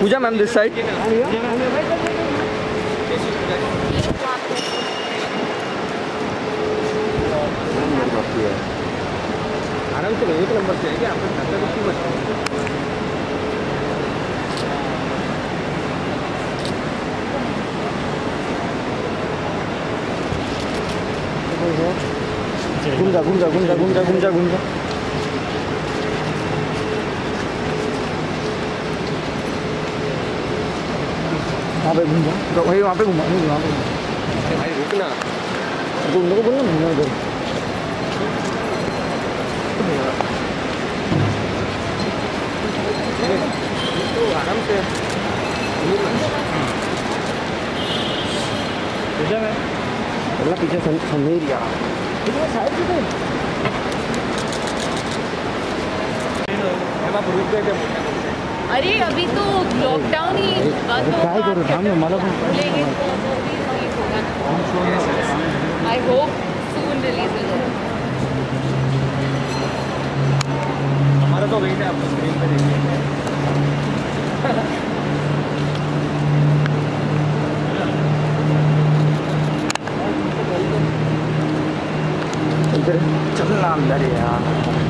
Puja ma'am this side. आराम से एक नंबर से आएगी आपको खतरा कुछ घूम जा घूम जा घूम जा घूम जा घूम जा घूम जा sampai gumbang kok ayo sampai gumbang ini sampai gumbang kena gumbang kok bener bener tuh itu haram sih bisa kan Allah bisa sendiri ya itu saya juga emang berubah dia अरे अभी तो लॉकडाउन ही काय करू? थांब ना मला पण I hope soon release हो हमारा तो वेट है आपको तो स्क्रीन पे देखिए चलना अंदर यार।